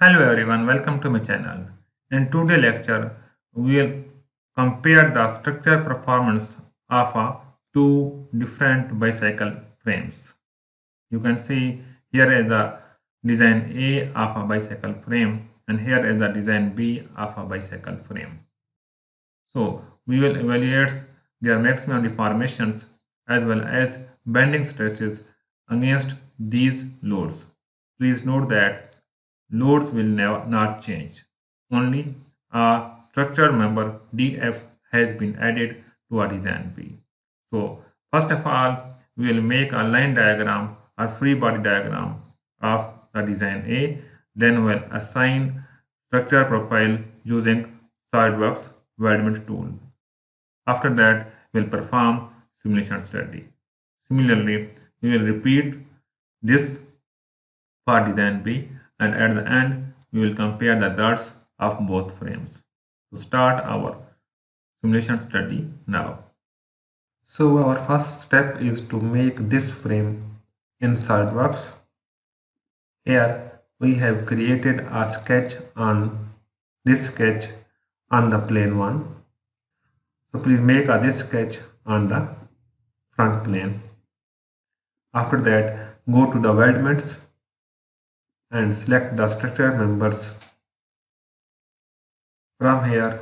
Hello everyone, welcome to my channel. In today's lecture, we will compare the structure performance of uh, two different bicycle frames. You can see here is the design A of a bicycle frame and here is the design B of a bicycle frame. So we will evaluate their maximum deformations as well as bending stresses against these loads. Please note that loads will never, not change. Only a structured member DF has been added to a design B. So first of all, we will make a line diagram or free body diagram of the design A. Then we'll assign structure profile using SolidWorks Weldment tool. After that, we'll perform simulation study. Similarly, we will repeat this for design B and at the end we will compare the results of both frames. To start our simulation study now. So our first step is to make this frame in SolidWorks. Here we have created a sketch on this sketch on the plane 1. So please make a this sketch on the front plane. After that go to the weldments and select the structure members. From here,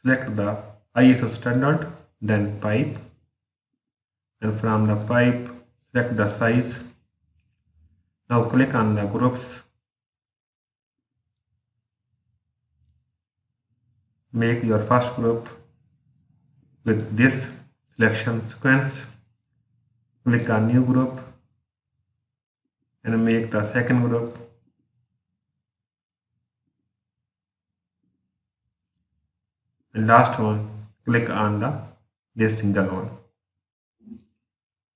select the ISO standard, then pipe, and from the pipe, select the size. Now click on the groups. Make your first group with this selection sequence. Click on new group and make the second group and last one click on the this single one.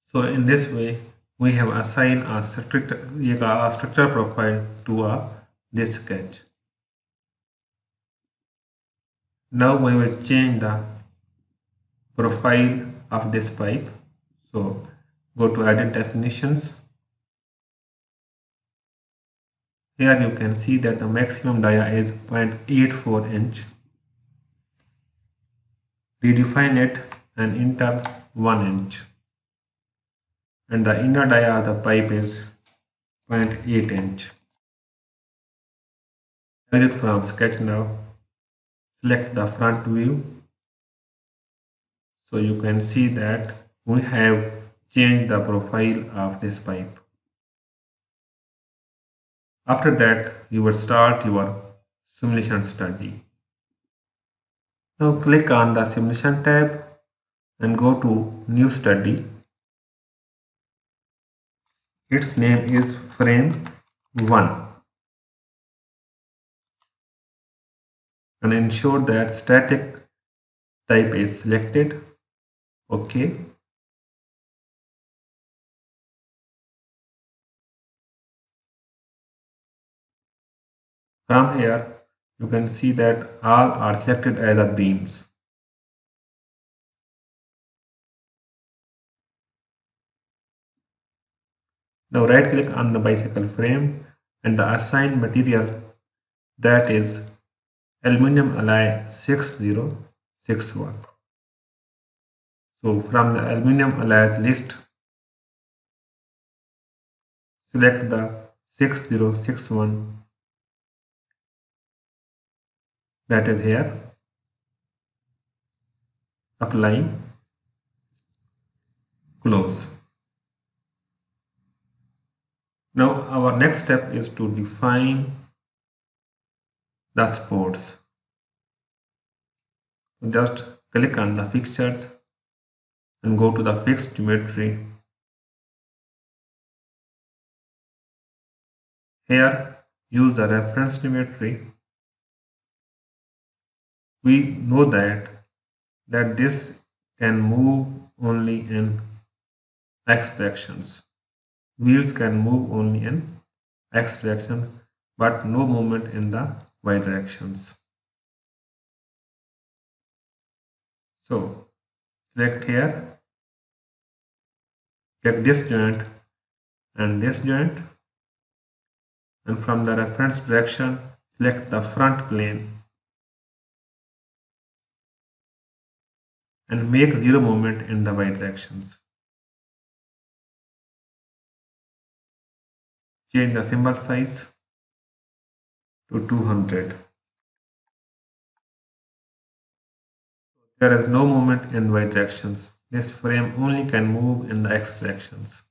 So in this way we have assigned a structure, a structure profile to a this sketch. Now we will change the profile of this pipe. So go to edit definitions. Here you can see that the maximum dia is 0.84 inch redefine it and enter 1 inch and the inner dia of the pipe is 0.8 inch. Exit from sketch now. Select the front view. So you can see that we have changed the profile of this pipe. After that, you will start your simulation study. Now click on the simulation tab and go to new study. Its name is frame 1 and ensure that static type is selected. OK. From here, you can see that all are selected as the beams. Now right click on the bicycle frame and the assigned material that is aluminum alloy 6061. So from the aluminum alloys list select the 6061 that is here. Apply. Close. Now our next step is to define the supports just click on the fixtures and go to the fixed geometry. Here use the reference geometry we know that that this can move only in x directions wheels can move only in x directions but no movement in the y directions so select here get this joint and this joint and from the reference direction select the front plane and make zero movement in the y directions. Change the symbol size to 200. There is no movement in y directions. This frame only can move in the x directions.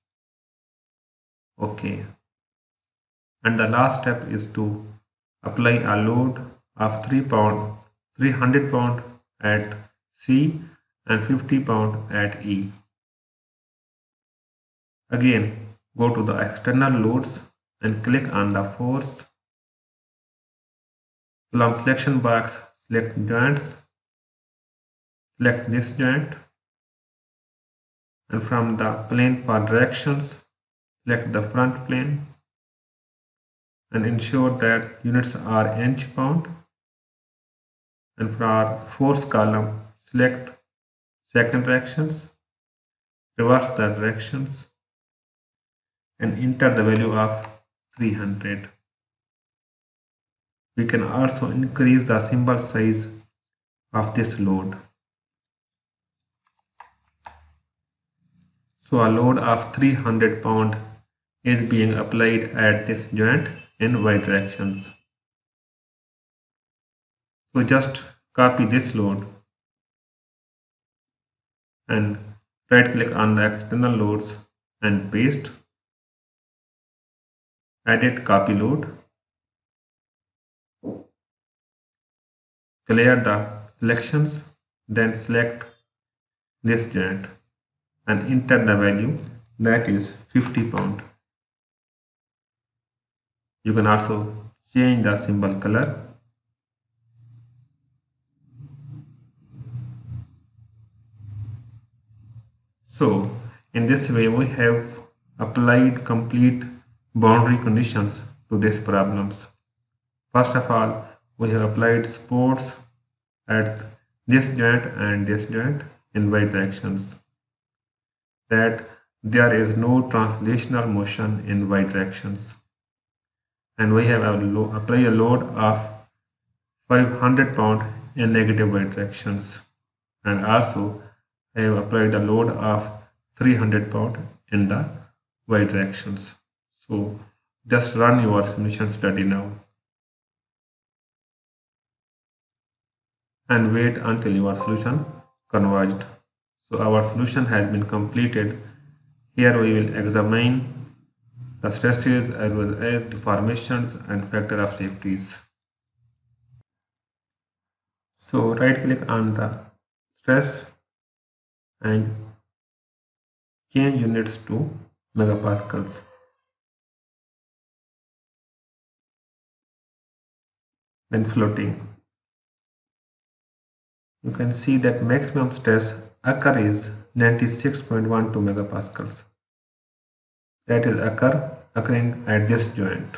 Okay. And the last step is to apply a load of 3 pound, 300 pound at C and 50 pound at E. Again, go to the external loads and click on the force. From selection box, select joints, select this joint and from the plane for directions, select the front plane and ensure that units are inch pound and for force column select second directions reverse the directions and enter the value of 300 we can also increase the symbol size of this load. So a load of 300 pound is being applied at this joint in y directions. So just copy this load and right click on the external loads and paste. Edit copy load. Clear the selections then select this joint and enter the value that is 50 pound. You can also change the symbol color so in this way we have applied complete boundary conditions to these problems. First of all we have applied supports at this joint and this joint in y directions. That there is no translational motion in y directions. And we have apply a load of 500 pound in negative y directions. And also I have applied a load of 300 pound in the y directions. So just run your simulation study now and wait until your solution converged. So our solution has been completed. Here we will examine the stresses as well as deformations and factor of safeties. So right click on the stress and change units to megapascals. Then floating. You can see that maximum stress occur is 96.12 megapascals that is occur occurring at this joint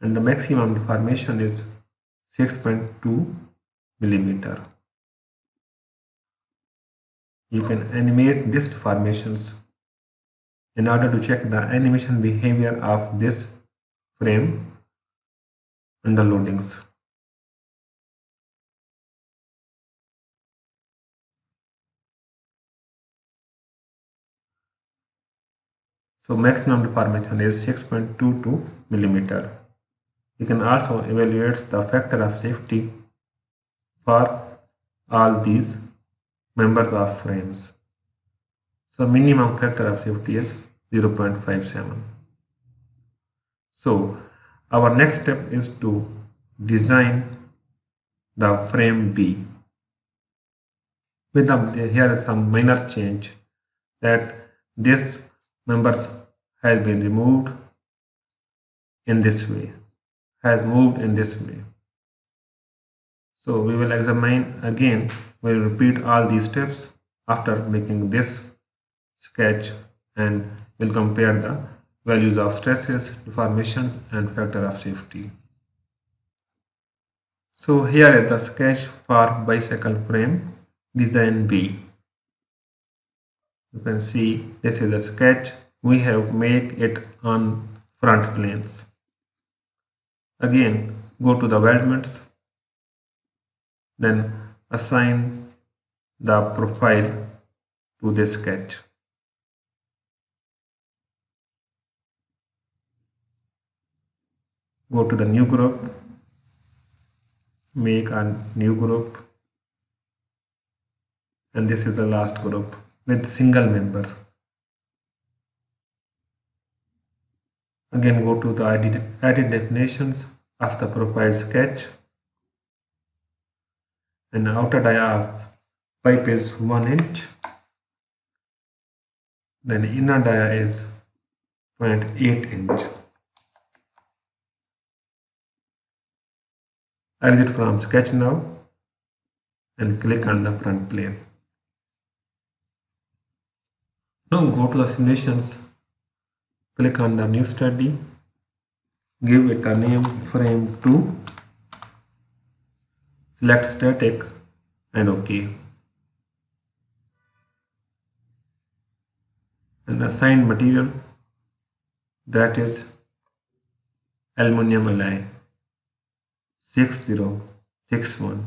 and the maximum deformation is 6.2 millimeter you can animate these deformations in order to check the animation behavior of this frame under loadings So maximum deformation is 6.22 millimeter. You can also evaluate the factor of safety for all these members of frames. So minimum factor of safety is 0.57. So our next step is to design the frame B. With the, here is some minor change that this members has been removed in this way has moved in this way so we will examine again we will repeat all these steps after making this sketch and we'll compare the values of stresses deformations and factor of safety. So here is the sketch for bicycle frame design B. You can see this is a sketch. We have made it on front planes. Again, go to the weldments, then assign the profile to the sketch. Go to the new group, make a new group, and this is the last group with single member. Again go to the edit definitions of the profile sketch and outer dia pipe is 1 inch. Then inner dia is 0.8 inch. Exit from sketch now. And click on the front plane. Now go to the simulations. Click on the new study. Give it a name frame 2 select static and ok and assign material that is aluminum alloy. 6061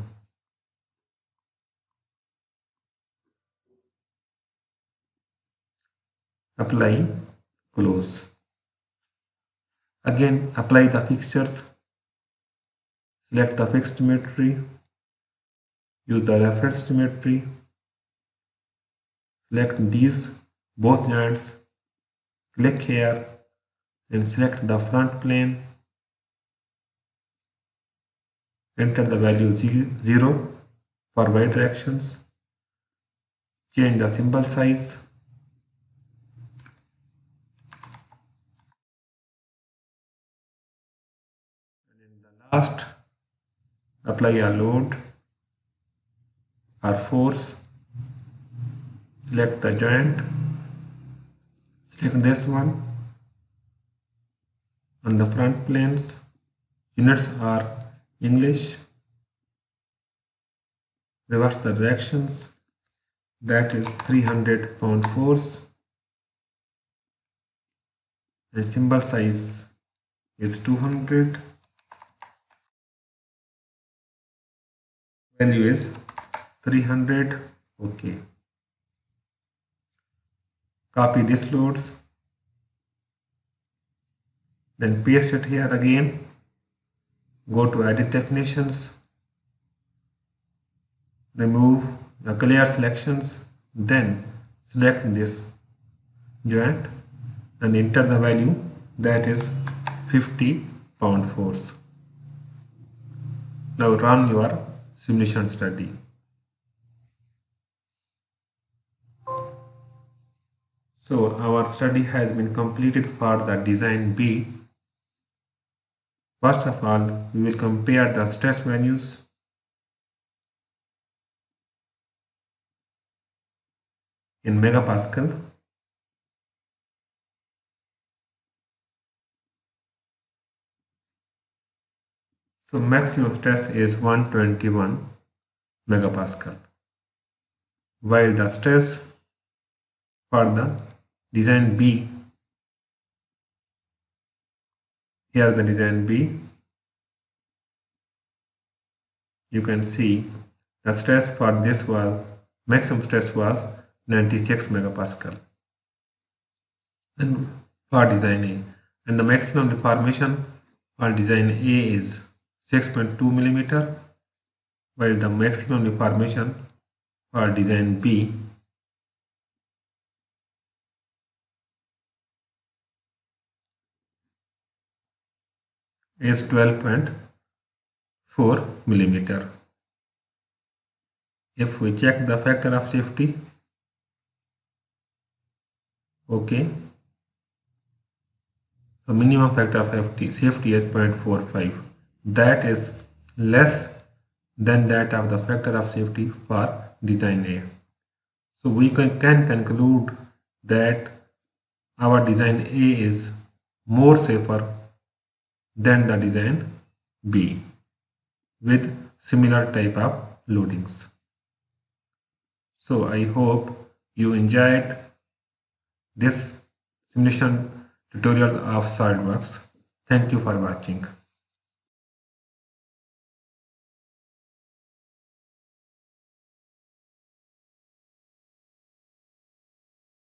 apply close. Again apply the fixtures. Select the fixed geometry use the reference geometry. Select these both joints. Click here and select the front plane. Enter the value 0 for y directions. Change the symbol size. Last apply a load or force select the joint select this one. On the front planes units are English. Reverse the directions. That is 300 pound force. And symbol size is 200 value is 300 okay. Copy this loads. Then paste it here again. Go to edit definitions remove the clear selections. Then select this. Joint and enter the value that is 50 pound force. Now run your simulation study. So our study has been completed for the design B. First of all, we will compare the stress values in megapascal So maximum stress is 121 megapascal. While the stress for the design B, here the design B, you can see the stress for this was, maximum stress was 96 megapascal. And for design A, and the maximum deformation for design A is 6.2 millimeter while the maximum deformation for design B is 12.4 millimeter. If we check the factor of safety, okay, the minimum factor of safety, safety is 0.45 that is less than that of the factor of safety for design A. So we can, can conclude that our design A is more safer than the design B with similar type of loadings. So I hope you enjoyed this simulation tutorial of SolidWorks. Thank you for watching.